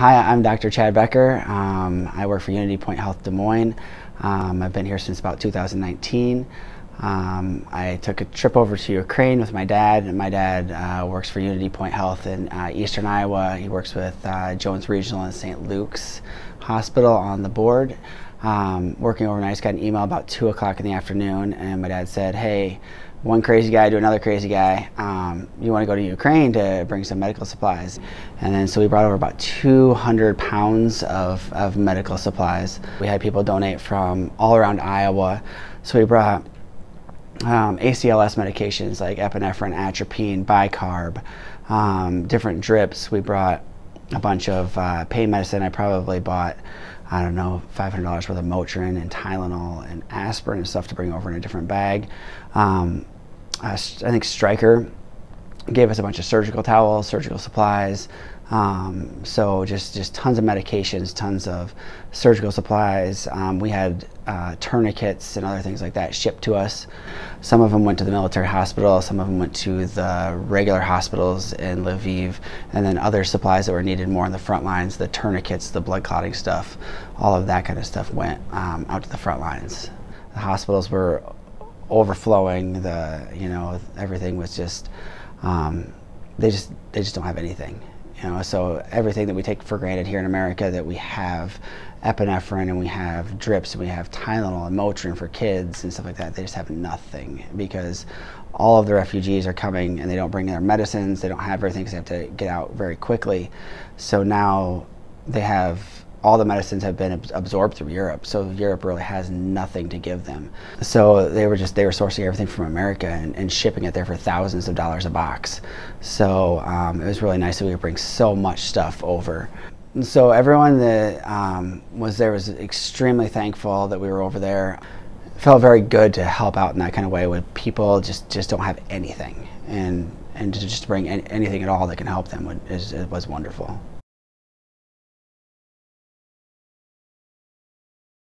Hi, I'm Dr. Chad Becker. Um, I work for UnityPoint Health Des Moines. Um, I've been here since about 2019. Um, I took a trip over to Ukraine with my dad, and my dad uh, works for UnityPoint Health in uh, Eastern Iowa. He works with uh, Jones Regional and St. Luke's Hospital on the board. Um, working overnight, I just got an email about 2 o'clock in the afternoon, and my dad said, Hey, one crazy guy to another crazy guy. Um, you want to go to Ukraine to bring some medical supplies. And then so we brought over about 200 pounds of, of medical supplies. We had people donate from all around Iowa. So we brought um, ACLS medications like epinephrine, atropine, bicarb, um, different drips. We brought a bunch of uh, pain medicine. I probably bought, I don't know, $500 worth of Motrin and Tylenol and aspirin and stuff to bring over in a different bag. Um, I think Stryker gave us a bunch of surgical towels, surgical supplies. Um, so just just tons of medications, tons of surgical supplies. Um, we had uh, tourniquets and other things like that shipped to us. Some of them went to the military hospital. Some of them went to the regular hospitals in Lviv, and then other supplies that were needed more on the front lines. The tourniquets, the blood clotting stuff, all of that kind of stuff went um, out to the front lines. The hospitals were overflowing. The you know everything was just um, they just they just don't have anything. You know, so everything that we take for granted here in America that we have epinephrine and we have drips and we have Tylenol and Motrin for kids and stuff like that, they just have nothing because all of the refugees are coming and they don't bring their medicines, they don't have everything because they have to get out very quickly. So now they have all the medicines have been absorbed through Europe, so Europe really has nothing to give them. So they were just they were sourcing everything from America and, and shipping it there for thousands of dollars a box. So um, it was really nice that we could bring so much stuff over. And so everyone that um, was there was extremely thankful that we were over there. It felt very good to help out in that kind of way when people just just don't have anything, and and to just bring anything at all that can help them was, was wonderful.